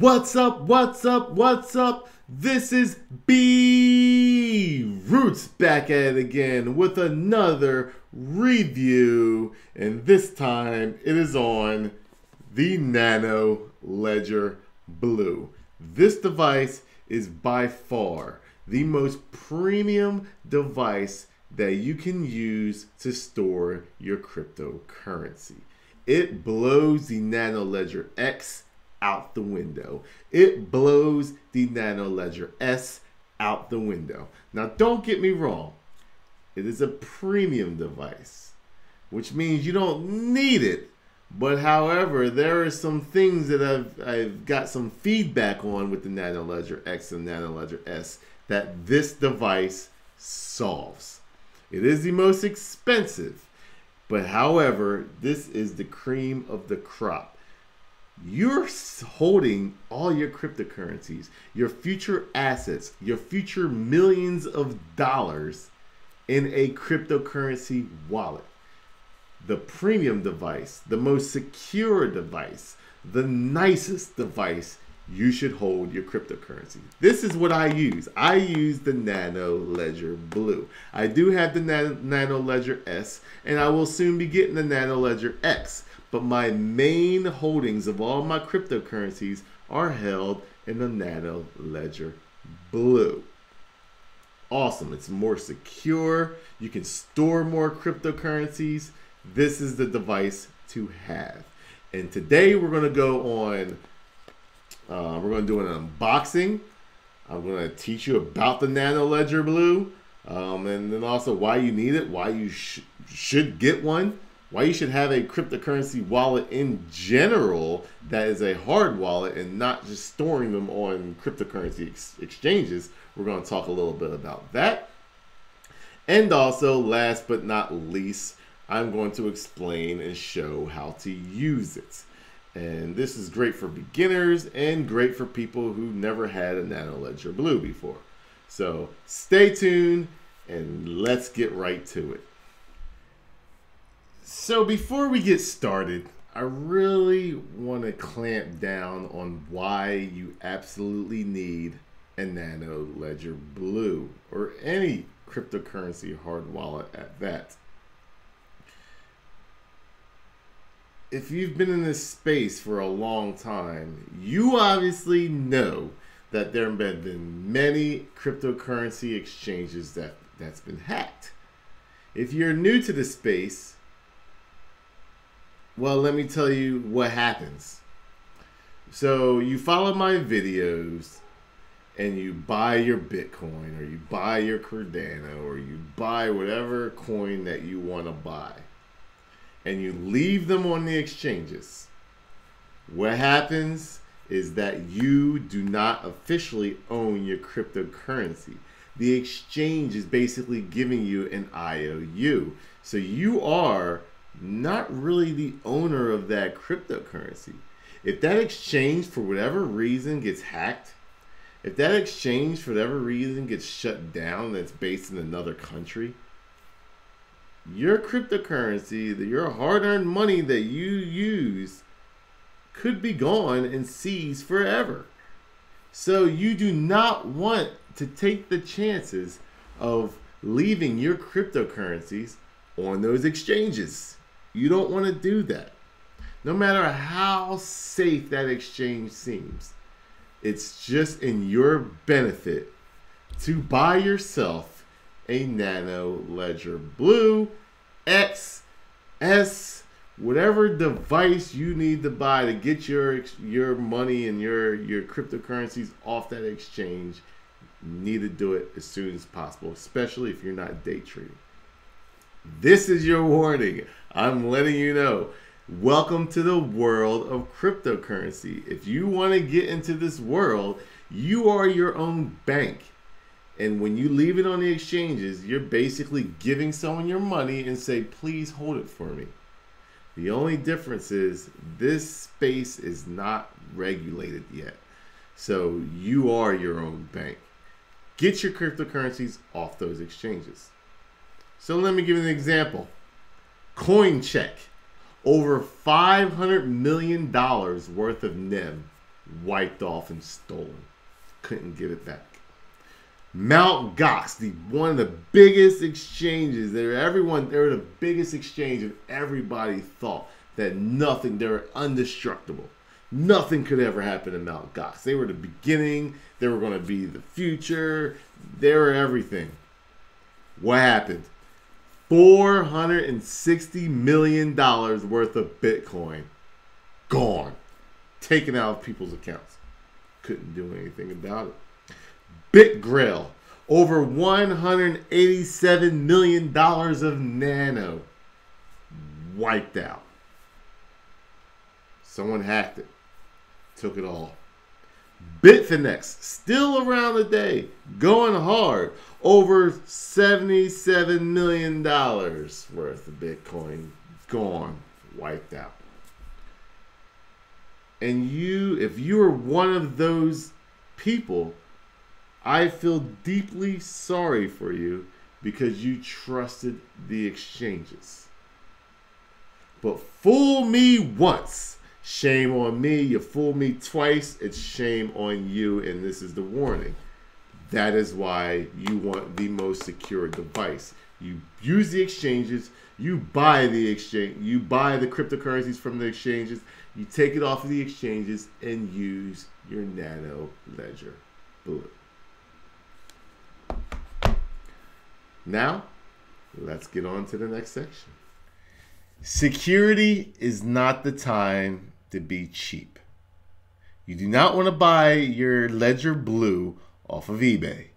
What's up? What's up? What's up? This is B Roots back at it again with another review, and this time it is on the Nano Ledger Blue. This device is by far the most premium device that you can use to store your cryptocurrency. It blows the Nano Ledger X out the window. It blows the Nano Ledger S out the window. Now, don't get me wrong, it is a premium device, which means you don't need it. But however, there are some things that I've, I've got some feedback on with the Nano Ledger X and Nano Ledger S that this device solves. It is the most expensive, but however, this is the cream of the crop you're holding all your cryptocurrencies, your future assets, your future millions of dollars in a cryptocurrency wallet. The premium device, the most secure device, the nicest device you should hold your cryptocurrency. This is what I use. I use the Nano Ledger Blue. I do have the Nano Ledger S, and I will soon be getting the Nano Ledger X but my main holdings of all my cryptocurrencies are held in the Nano Ledger Blue. Awesome. It's more secure. You can store more cryptocurrencies. This is the device to have. And today we're going to go on, uh, we're going to do an unboxing. I'm going to teach you about the Nano Ledger Blue um, and then also why you need it, why you sh should get one why you should have a cryptocurrency wallet in general that is a hard wallet and not just storing them on cryptocurrency ex- exchanges. We're going to talk a little bit about that. And also, last but not least, I'm going to explain and show how to use it. And this is great for beginners and great for people who never had a Nano Ledger Blue before. So stay tuned and let's get right to it. So before we get started, I really want to clamp down on why you absolutely need a Nano Ledger Blue or any cryptocurrency hard wallet at that. If you've been in this space for a long time, you obviously know that there have been many cryptocurrency exchanges that that's been hacked. If you're new to the space, well, let me tell you what happens. So you follow my videos and you buy your Bitcoin or you buy your Cardano or you buy whatever coin that you want to buy and you leave them on the exchanges. What happens is that you do not officially own your cryptocurrency. The exchange is basically giving you an IOU. So you are not really the owner of that cryptocurrency. If that exchange, for whatever reason, gets hacked, if that exchange, for whatever reason, gets shut down that's based in another country, your cryptocurrency, your hard earned money that you use, could be gone and seized forever. So you do not want to take the chances of leaving your cryptocurrencies on those exchanges. You don't want to do that. No matter how safe that exchange seems, it's just in your benefit to buy yourself a Nano Ledger Blue X S whatever device you need to buy to get your your money and your your cryptocurrencies off that exchange need to do it as soon as possible especially if you're not day trading this is your warning. I'm letting you know. Welcome to the world of cryptocurrency. If you want to get into this world, you are your own bank. And when you leave it on the exchanges, you're basically giving someone your money and say, please hold it for me. The only difference is this space is not regulated yet. So you are your own bank. Get your cryptocurrencies off those exchanges. So let me give you an example. Coincheck, over $500 million worth of NEM wiped off and stolen. Couldn't get it back. Mount Gox, the one of the biggest exchanges. They were everyone. They were the biggest exchange, and everybody thought that nothing. They were indestructible. Nothing could ever happen to Mount Gox. They were the beginning. They were going to be the future. They were everything. What happened? Four hundred and sixty million dollars worth of Bitcoin gone, taken out of people's accounts. Couldn't do anything about it. BitGrail, over $187 million of nano wiped out. Someone hacked it, took it all. Bitfinex, still around today, going hard. Over $77 million worth of Bitcoin gone, wiped out. And you, if you are one of those people, I feel deeply sorry for you because you trusted the exchanges. But fool me once, shame on me. You fool me twice, it's shame on you. And this is the warning. That is why you want the most secure device. You use the exchanges, you buy the exchange, you buy the cryptocurrencies from the exchanges, you take it off of the exchanges and use your Nano Ledger Blue. Now, let's get on to the next section. Security is not the time to be cheap. You do not want to buy your Ledger Blue off of eBay.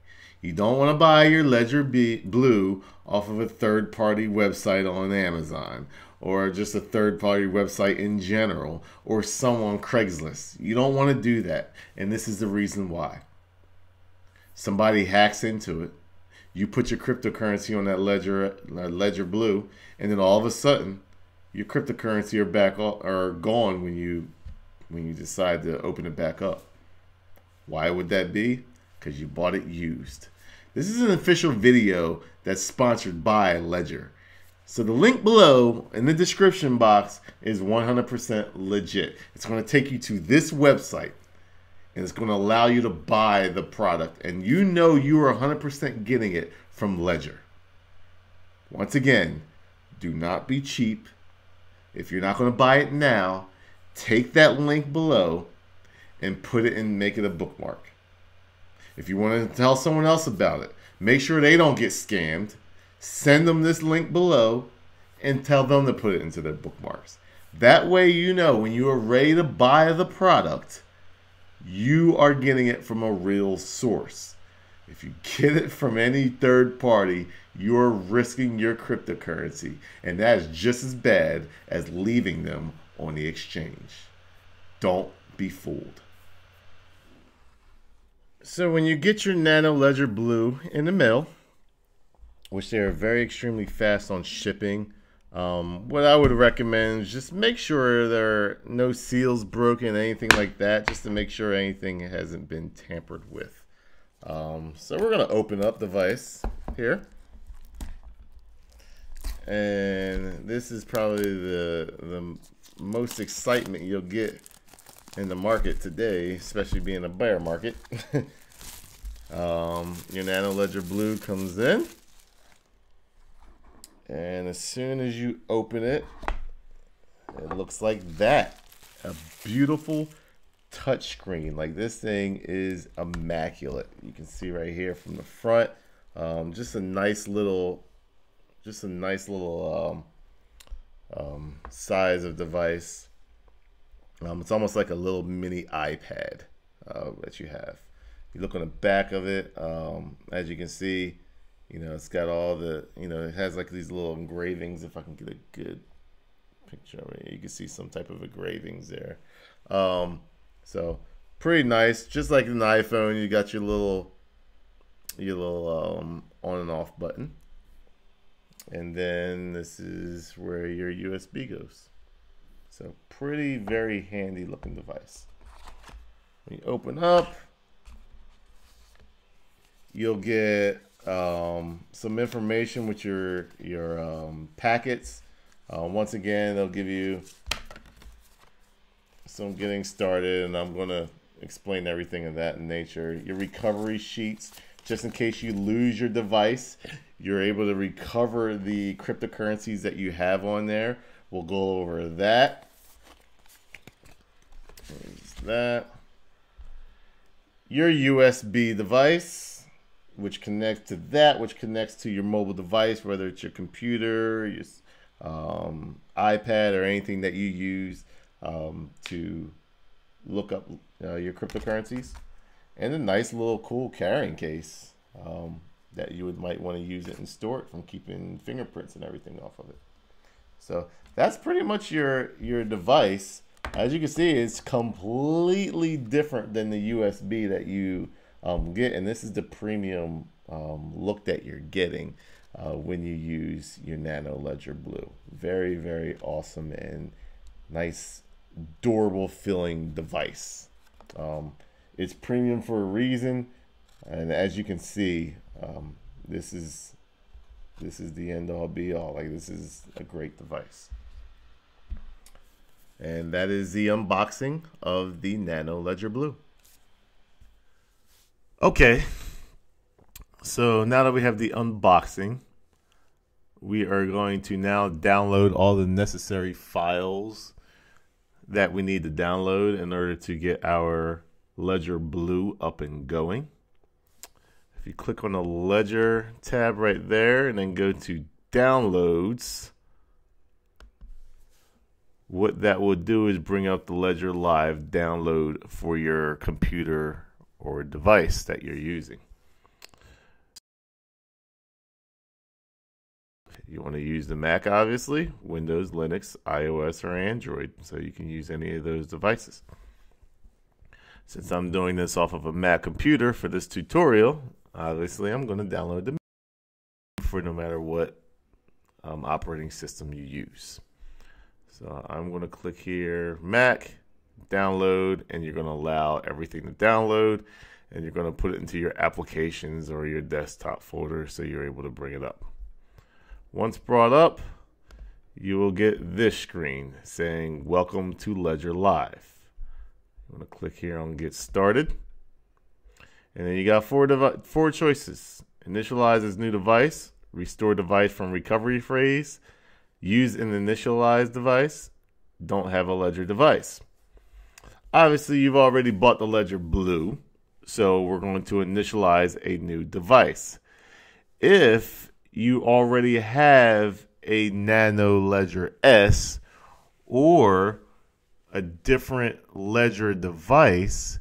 You don't want to buy your Ledger B- Blue off of a third party website on Amazon or just a third party website in general or someone Craigslist. You don't want to do that. And this is the reason why. Somebody hacks into it you put your cryptocurrency on that ledger uh, ledger blue and then all of a sudden your cryptocurrency are back are gone when you when you decide to open it back up why would that be because you bought it used this is an official video that's sponsored by ledger so the link below in the description box is 100% legit it's going to take you to this website and it's going to allow you to buy the product. And you know you are 100% getting it from Ledger. Once again, do not be cheap. If you're not going to buy it now, take that link below and put it and make it a bookmark. If you want to tell someone else about it, make sure they don't get scammed. Send them this link below and tell them to put it into their bookmarks. That way, you know when you are ready to buy the product you are getting it from a real source. If you get it from any third party, you're risking your cryptocurrency, and that is just as bad as leaving them on the exchange. Don't be fooled. So, when you get your Nano Ledger Blue in the mail, which they are very extremely fast on shipping, um, what I would recommend is just make sure there are no seals broken, anything like that, just to make sure anything hasn't been tampered with. Um, so we're going to open up the vise here. And this is probably the, the most excitement you'll get in the market today, especially being a bear market. um, your Nano Ledger Blue comes in. And as soon as you open it, it looks like that. A beautiful touchscreen. Like this thing is immaculate. You can see right here from the front. Um, just a nice little, just a nice little um, um, size of device. Um, it's almost like a little mini iPad uh, that you have. You look on the back of it, um, as you can see, you know, it's got all the, you know, it has like these little engravings. If I can get a good picture of it, you can see some type of engravings there. Um, so pretty nice. Just like an iPhone, you got your little, your little um, on and off button. And then this is where your USB goes. So pretty, very handy looking device. When you open up, you'll get um, some information with your your um, packets. Uh, once again, they'll give you some getting started, and I'm gonna explain everything of that nature. Your recovery sheets, just in case you lose your device, you're able to recover the cryptocurrencies that you have on there. We'll go over that. That. Your USB device, which connects to that, which connects to your mobile device, whether it's your computer, your um, iPad, or anything that you use um, to look up uh, your cryptocurrencies. And a nice little cool carrying case um, that you would might want to use it and store it from keeping fingerprints and everything off of it. So that's pretty much your your device. As you can see, it's completely different than the USB that you um, get, and this is the premium um, look that you're getting uh, when you use your Nano Ledger Blue. Very, very awesome and nice, durable feeling device. Um, it's premium for a reason, and as you can see, um, this is this is the end all be all. Like this is a great device. And that is the unboxing of the Nano Ledger Blue. Okay. So now that we have the unboxing, we are going to now download all the necessary files that we need to download in order to get our Ledger Blue up and going. If you click on the Ledger tab right there and then go to Downloads, what that will do is bring up the Ledger Live download for your computer or device that you're using. You want to use the Mac, obviously, Windows, Linux, iOS, or Android, so you can use any of those devices. Since I'm doing this off of a Mac computer for this tutorial, obviously I'm going to download the for no matter what um, operating system you use. So I'm going to click here, Mac, download, and you're going to allow everything to download, and you're going to put it into your applications or your desktop folder so you're able to bring it up. Once brought up, you will get this screen saying, Welcome to Ledger Live. You want to click here on Get Started. And then you got four four choices. Initialize as new device, restore device from recovery phrase, use an initialized device, don't have a ledger device. Obviously, you've already bought the Ledger Blue, so we're going to initialize a new device. If you already have a Nano Ledger S or a different Ledger device,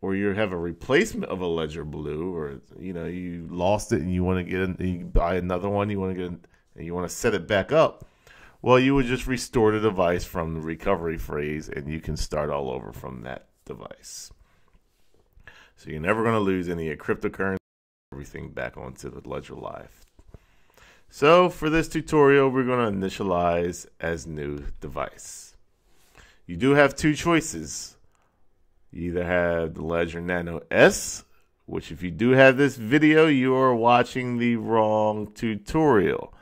or you have a replacement of a Ledger Blue, or you know you lost it and you want to get you buy another one, you want to get and you want to set it back up. Well, you would just restore the device from the recovery phrase, and you can start all over from that device. So you're never going to lose any of cryptocurrency, everything back onto the Ledger Live. So for this tutorial, we're going to initialize as new device. You do have two choices. You either have the Ledger Nano S, which if you do have this video, you are watching the wrong tutorial.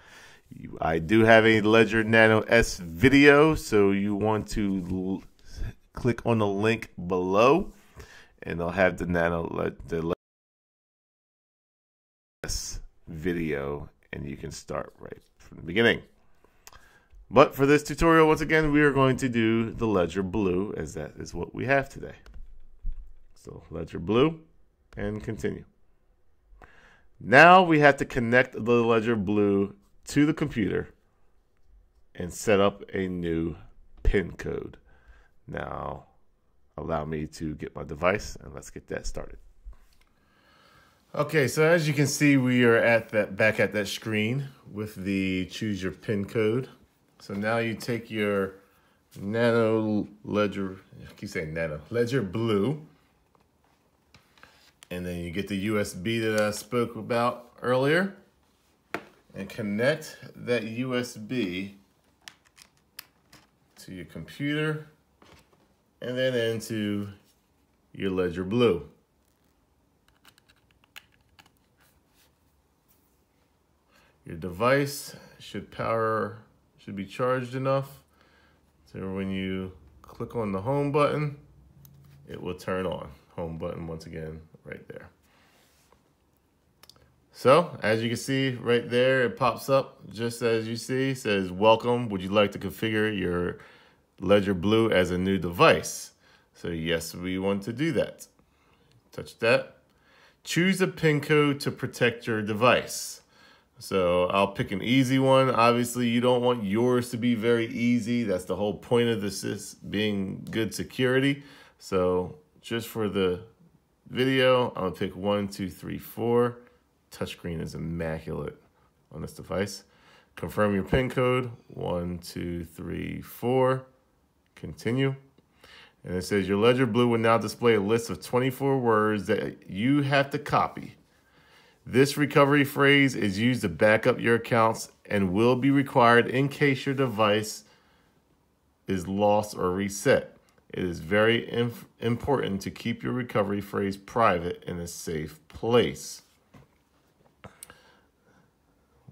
I do have a Ledger Nano S video, so you want to click on the link below, and I'll have the Nano the S video, and you can start right from the beginning. But for this tutorial, once again, we are going to do the Ledger Blue, as that is what we have today. So Ledger Blue and continue. Now we have to connect the Ledger Blue to the computer and set up a new PIN code. Now allow me to get my device and let's get that started. Okay, so as you can see, we are at that back at that screen with the choose your PIN code. So now you take your Nano Ledger, I keep saying Nano, Ledger Blue, and then you get the USB that I spoke about earlier and connect that USB to your computer and then into your Ledger Blue. Your device should power, should be charged enough so when you click on the home button, it will turn on. Home button once again right there. So as you can see right there, it pops up just as you see, says welcome. Would you like to configure your Ledger Blue as a new device? So yes, we want to do that. Touch that. Choose a PIN code to protect your device. So I'll pick an easy one. Obviously, you don't want yours to be very easy. That's the whole point of this is being good security. So just for the video, I'm gonna pick one, two, three, four. Touchscreen is immaculate on this device. Confirm your PIN code, one, two, three, four. Continue. And it says your Ledger Blue will now display a list of 24 words that you have to copy this recovery phrase is used to back up your accounts and will be required in case your device is lost or reset. It is very important to keep your recovery phrase private in a safe place.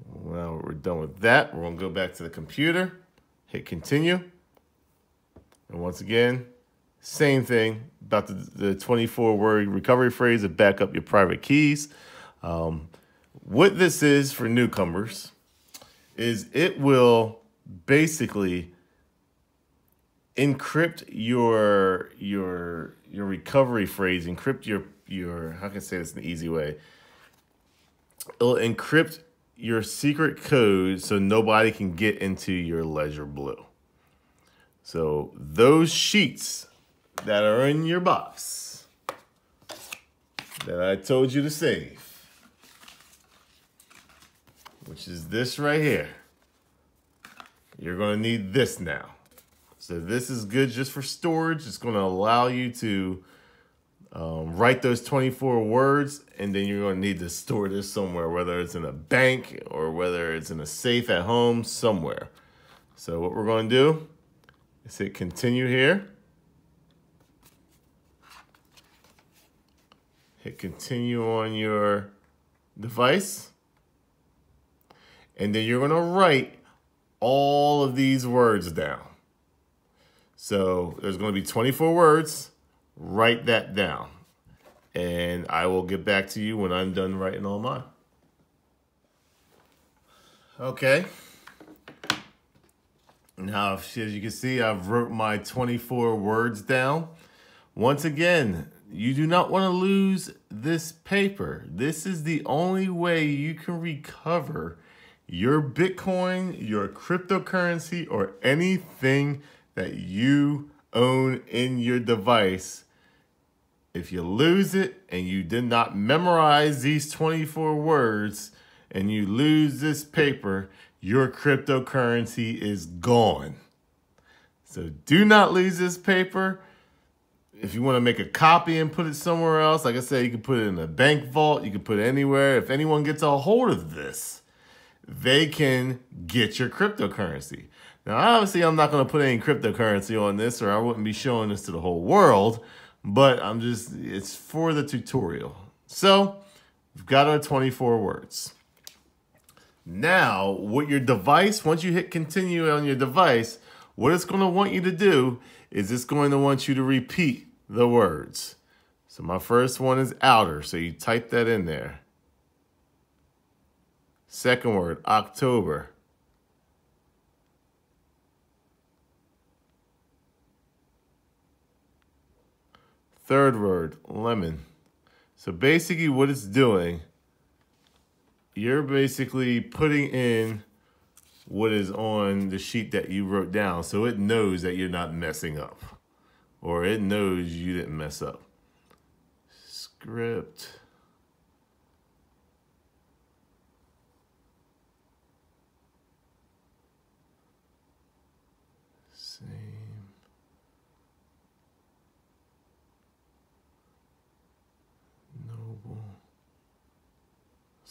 Well, we're done with that. We're going to go back to the computer, hit continue. And once again, same thing about the, the 24 word recovery phrase to back up your private keys. Um, what this is for newcomers is it will basically encrypt your your your recovery phrase, encrypt your your how can I say this in an easy way? It'll encrypt your secret code so nobody can get into your Ledger Blue. So those sheets that are in your box that I told you to save which is this right here. You're to need this now. So this is good just for storage. It's to allow you to um, write those 24 words, and then you're to need to store this somewhere, whether it's in a bank or whether it's in a safe at home, somewhere. So what we're to do is hit continue here. Hit continue on your device. And then you're going to write all of these words down. So there's going to be 24 words. Write that down. And I will get back to you when I'm done writing all mine. Okay. Now, as you can see, I've wrote my 24 words down. Once again, you do not want to lose this paper. This is the only way you can recover your Bitcoin, your cryptocurrency, or anything that you own in your device, if you lose it and you did not memorize these 24 words and you lose this paper, your cryptocurrency is gone. So do not lose this paper. If you want to make a copy and put it somewhere else, like I said, you can put it in a bank vault. You can put it anywhere. If anyone gets a hold of this, they can get your cryptocurrency. Now, obviously, I'm not going to put any cryptocurrency on this or I wouldn't be showing this to the whole world, but I'm just, it's for the tutorial. So, we've got our 24 words. Now, what your device, once you hit continue on your device, what it's going to want you to do is it's going to want you to repeat the words. So my first one is outer, so you type that in there. Second word, October. Third word, lemon. So basically what it's doing, you're basically putting in what is on the sheet that you wrote down. So it knows that you're not messing up or it knows you didn't mess up. Script.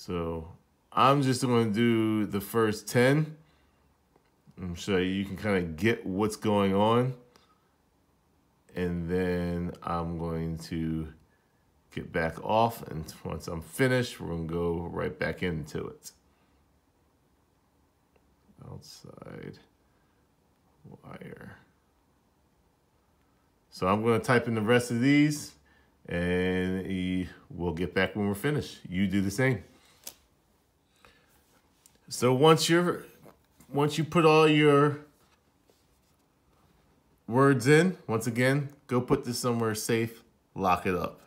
So I'm just going to do the first 10. Mm, I'm sure you can kind of get what's going on. And then I'm going to get back off. And once I'm finished, we're going to go right back into it. Outside wire. So I'm going to type in the rest of these and we'll get back when we're finished. You do the same. So once you're once you put all your words in, once again, go put this somewhere safe, lock it up.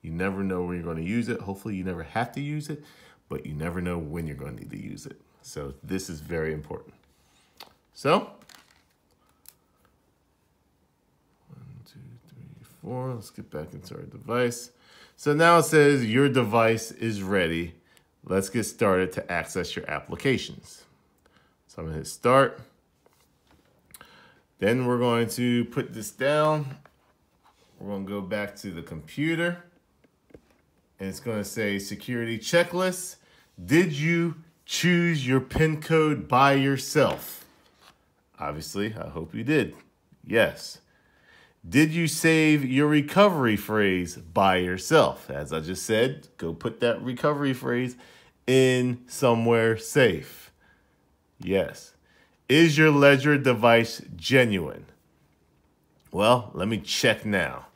You never know when you're going to use it. Hopefully you never have to use it, but you never know when you're going to need to use it. So this is very important. So, one, two, three, four. Let's get back into our device. So now it says your device is ready. Let's get started to access your applications. So I'm gonna hit start. Then we're going to put this down. We're gonna go back to the computer and it's gonna say security checklist. Did you choose your PIN code by yourself? Obviously, I hope you did. Yes. Did you save your recovery phrase by yourself? As I just said, go put that recovery phrase in somewhere safe. Yes. Is your ledger device genuine? Well, let me check now.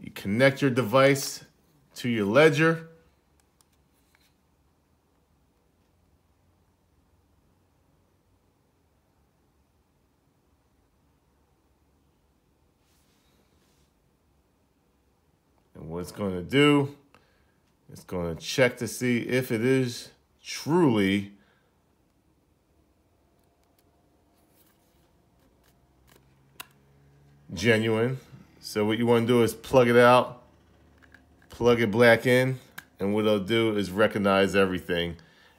You connect your device to your ledger. And what it's going to do, it's going to check to see if it is truly genuine. So what you want to do is plug it out, plug it back in, and what it'll do is recognize everything.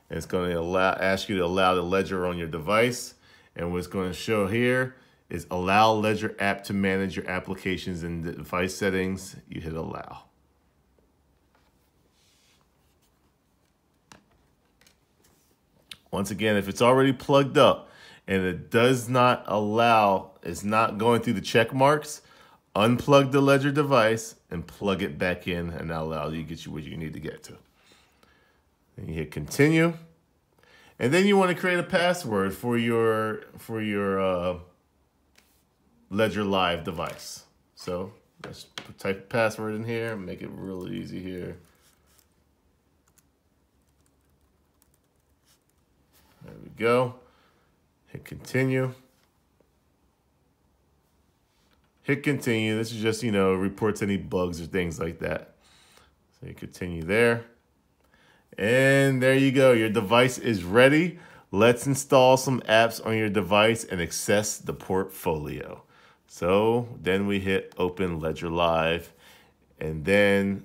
And it's going to allow ask you to allow the ledger on your device. And what's going to show here is allow Ledger app to manage your applications the device settings. You hit allow. Once again, if it's already plugged up and it does not allow, it's not going through the check marks, unplug the Ledger device and plug it back in and that allows you to get you where you need to get to. Then you hit continue. And then you want to create a password for your for your uh, Ledger Live device. So let's type password in here, make it really easy here. There we go. Hit continue. Hit continue. This is just, you know, reports any bugs or things like that. So you continue there. And there you go. Your device is ready. Let's install some apps on your device and access the portfolio. So then we hit open Ledger Live and then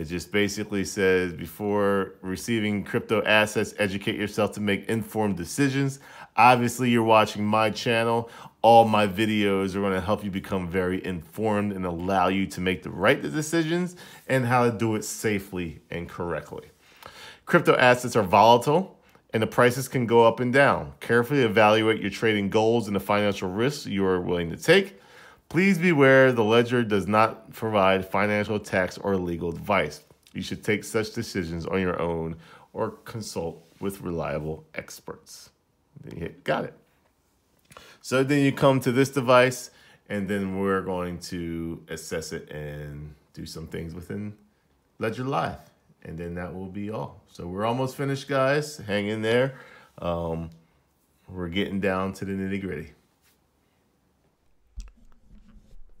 it just basically says before receiving crypto assets, educate yourself to make informed decisions. Obviously, you're watching my channel. All my videos are going to help you become very informed and allow you to make the right decisions and how to do it safely and correctly. Crypto assets are volatile and the prices can go up and down. Carefully evaluate your trading goals and the financial risks you are willing to take. Please beware the ledger does not provide financial tax or legal advice. You should take such decisions on your own or consult with reliable experts. Then you hit got it. So then you come to this device and then we're going to assess it and do some things within Ledger Live. And then that will be all. So we're almost finished, guys. Hang in there. Um, we're getting down to the nitty gritty.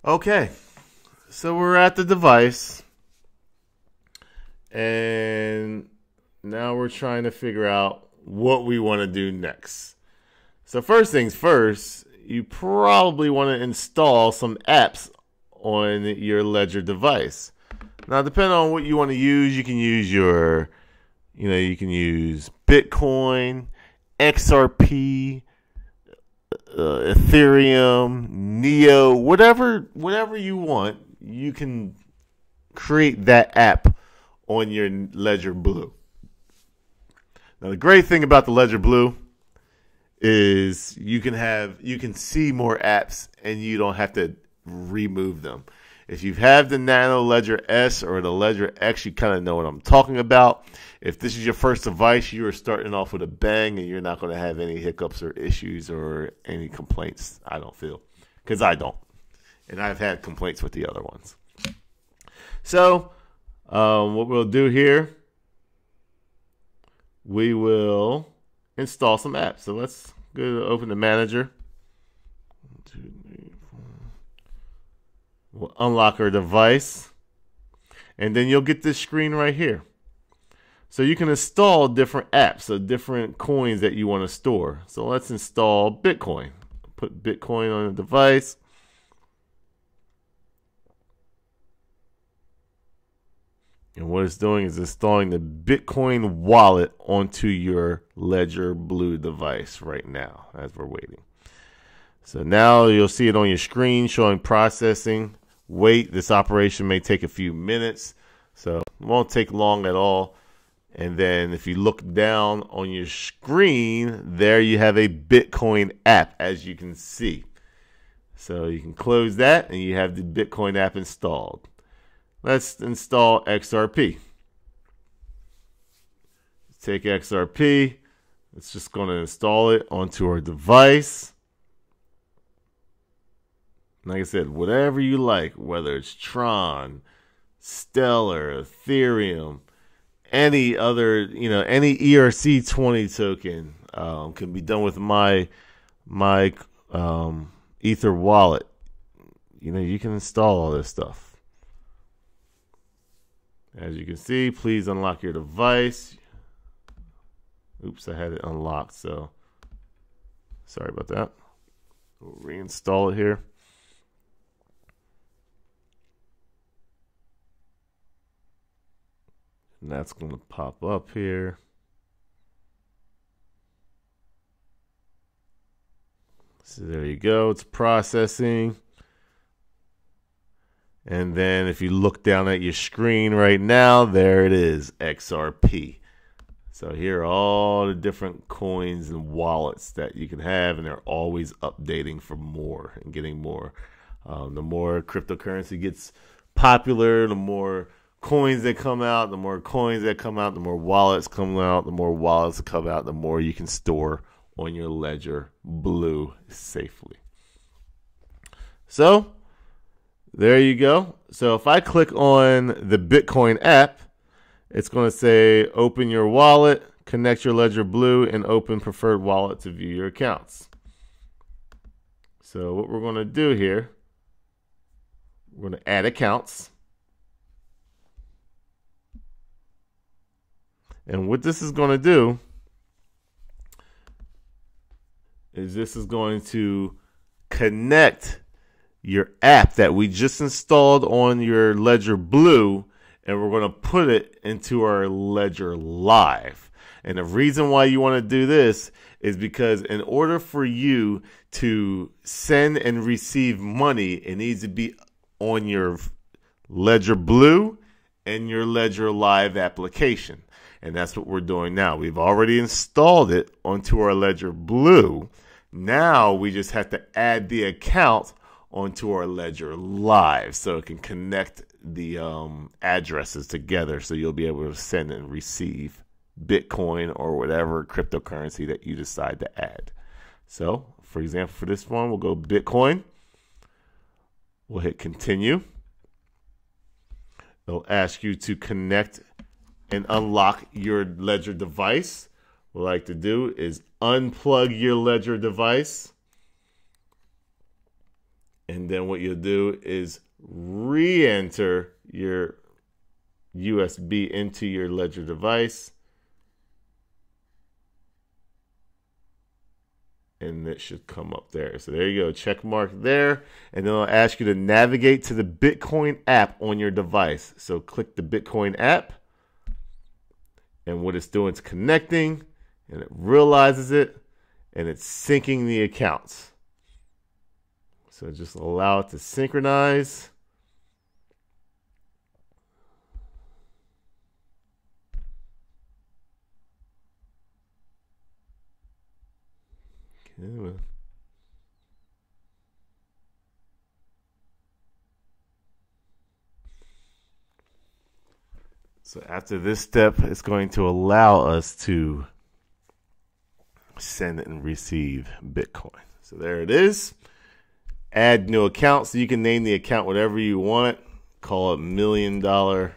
Okay, so we're at the device, and now we're trying to figure out what we want to do next. So, first things first, you probably want to install some apps on your Ledger device. Now, depending on what you want to use, you can use your, you know, you can use Bitcoin, XRP, uh, Ethereum, Neo, whatever whatever you want, you can create that app on your Ledger Blue. Now the great thing about the Ledger Blue is you can have you can see more apps and you don't have to remove them. If you have the Nano Ledger S or the Ledger X, you kind of know what I'm talking about. If this is your first device, you are starting off with a bang and you're not going to have any hiccups or issues or any complaints, I don't feel. Because I don't. and I've had complaints with the other ones. So, um, what we'll do here, we will install some apps. So let's go to open the manager. One, two, three, four. We'll unlock our device, and then you'll get this screen right here. So you can install different apps, so different coins that you want to store. So let's install Bitcoin. Put Bitcoin on the device. And what it's doing is installing the Bitcoin wallet onto your Ledger Blue device right now as we're waiting. So now you'll see it on your screen showing processing. Wait, this operation may take a few minutes, so it won't take long at all. And then if you look down on your screen, there you have a Bitcoin app, as you can see. So you can close that and you have the Bitcoin app installed. Let's install XRP. Take XRP. It's just going to install it onto our device. Like I said, whatever you like, whether it's Tron, Stellar, Ethereum, any other, you know, any ERC20 token um, can be done with my my um, Ether wallet. You know, you can install all this stuff. As you can see, please unlock your device. Oops, I had it unlocked, so sorry about that. We'll reinstall it here. And that's going to pop up here. So there you go. It's processing. And then if you look down at your screen right now, there it is, XRP. So here are all the different coins and wallets that you can have, and they're always updating for more and getting more. Um, the more cryptocurrency gets popular, the more coins that come out, the more coins that come out, the more wallets come out, the more wallets come out, the more you can store on your ledger blue safely. So there you go. So if I click on the Bitcoin app, it's going to say open your wallet, connect your Ledger Blue, and open preferred wallet to view your accounts. So what we're going to do here, we're going to add accounts. And what this is going to do is this is going to connect your app that we just installed on your Ledger Blue and we're going to put it into our Ledger Live. And the reason why you want to do this is because in order for you to send and receive money, it needs to be on your Ledger Blue and your Ledger Live application. And that's what we're doing now. We've already installed it onto our Ledger Blue. Now we just have to add the account onto our ledger live so it can connect the um, addresses together so you'll be able to send and receive Bitcoin or whatever cryptocurrency that you decide to add. So, for example, for this one, we'll go Bitcoin. We'll hit continue. It'll ask you to connect and unlock your Ledger device. What I like to do is unplug your Ledger device and then what you'll do is re-enter your USB into your Ledger device. And it should come up there. So there you go, check mark there. And then I'll ask you to navigate to the Bitcoin app on your device. So click the Bitcoin app. And what it's doing is connecting and it realizes it and it's syncing the accounts. So just allow it to synchronize. Okay, So after this step, it's going to allow us to send and receive Bitcoin. So there it is. add new account. So you can name the account whatever you want. Call it million dollar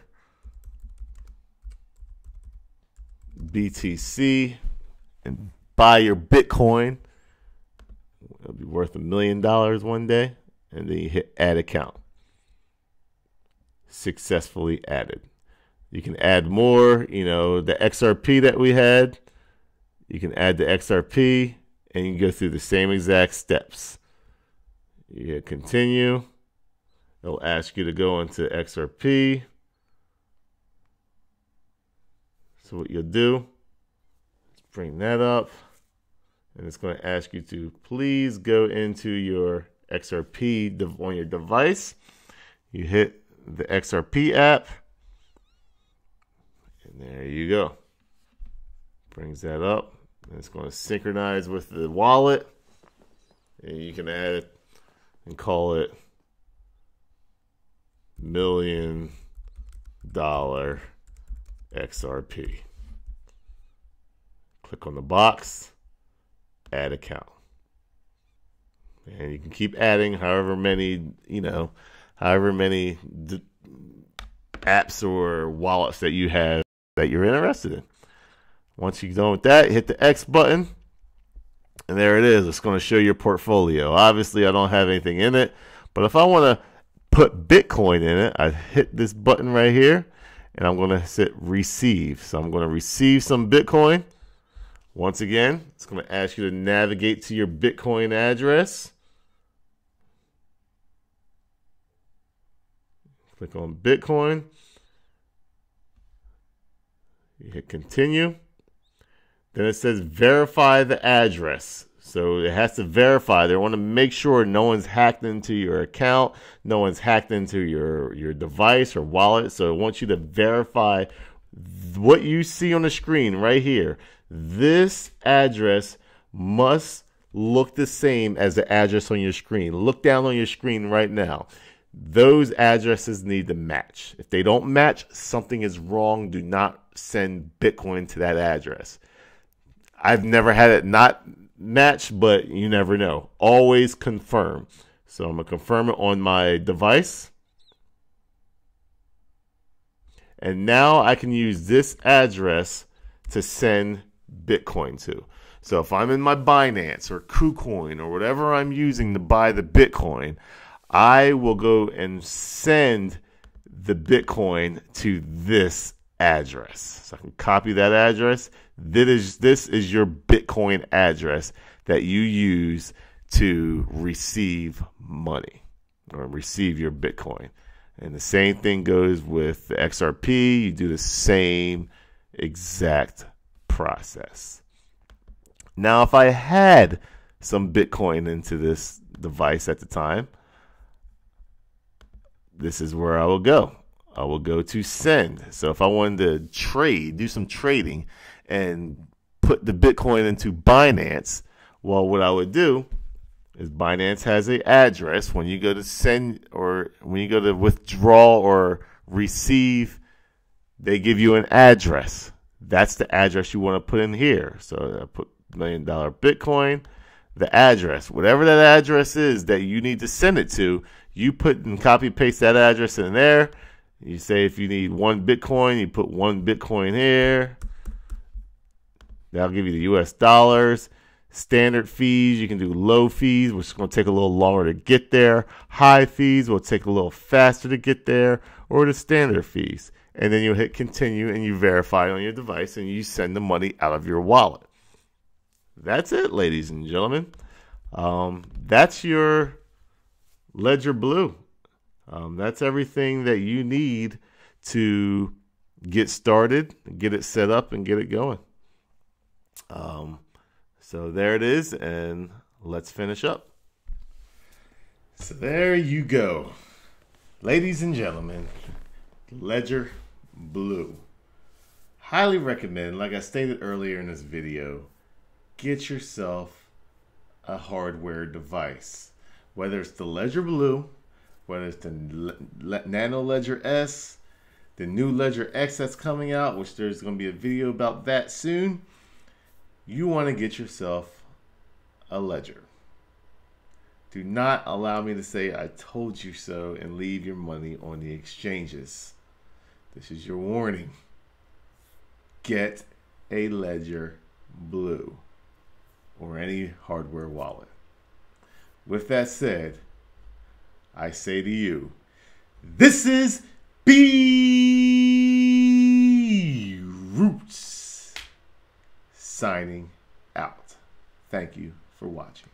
BTC and buy your Bitcoin. It'll be worth a million dollars one day. And then you hit add account. Successfully added. You can add more, you know, the XRP that we had. You can add the XRP and you can go through the same exact steps. You hit continue. It'll ask you to go into XRP. So what you'll do is bring that up and it's going to ask you to please go into your XRP on your device. You hit the XRP app there you go. Brings that up. And it's going to synchronize with the wallet. And you can add it and call it million dollar XRP. Click on the box, add account. And you can keep adding however many, you know, however many apps or wallets that you have that you're interested in. Once you're done with that, hit the X button. And there it is. It's going to show your portfolio. Obviously, I don't have anything in it. But if I want to put Bitcoin in it, I hit this button right here. And I'm going to hit receive. So I'm going to receive some Bitcoin. Once again, it's going to ask you to navigate to your Bitcoin address. Click on Bitcoin. You hit continue. Then it says verify the address. So it has to verify. They want to make sure no one's hacked into your account, no one's hacked into your, your device or wallet. So it wants you to verify what you see on the screen right here. This address must look the same as the address on your screen. Look down on your screen right now those addresses need to match. If they don't match, something is wrong. Do not send Bitcoin to that address. I've never had it not match, but you never know. Always confirm. So I'm going to confirm it on my device. And now I can use this address to send Bitcoin to. So if I'm in my Binance or KuCoin or whatever I'm using to buy the Bitcoin, I will go and send the Bitcoin to this address. So I can copy that address. This is, this is your Bitcoin address that you use to receive money or receive your Bitcoin. And the same thing goes with the XRP. You do the same exact process. Now, if I had some Bitcoin into this device at the time, this is where I will go. I will go to send. So if I wanted to trade, do some trading, and put the Bitcoin into Binance, well, what I would do is Binance has an address. When you go to send or when you go to withdraw or receive, they give you an address. That's the address you want to put in here. So I put million dollar Bitcoin, the address, whatever that address is that you need to send it to, you put and copy paste that address in there. You say if you need one Bitcoin, you put one Bitcoin here. That'll give you the US dollars. Standard fees, you can do low fees, which is going to take a little longer to get there. High fees will take a little faster to get there, or the standard fees. And then you hit continue and you verify on your device and you send the money out of your wallet. That's it, ladies and gentlemen. Um, that's your Ledger Blue. Um, that's everything that you need to get started, get it set up, and get it going. Um, so there it is, and let's finish up. So there you go, ladies and gentlemen. Ledger Blue. Highly recommend, like I stated earlier in this video, get yourself a hardware device whether it's the Ledger Blue, whether it's the Nano Ledger S, the new Ledger X that's coming out, which there's going to be a video about that soon, you want to get yourself a Ledger. Do not allow me to say I told you so and leave your money on the exchanges. This is your warning. Get a Ledger Blue or any hardware wallet. With that said, I say to you, this is B Roots signing out. Thank you for watching.